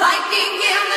lightning in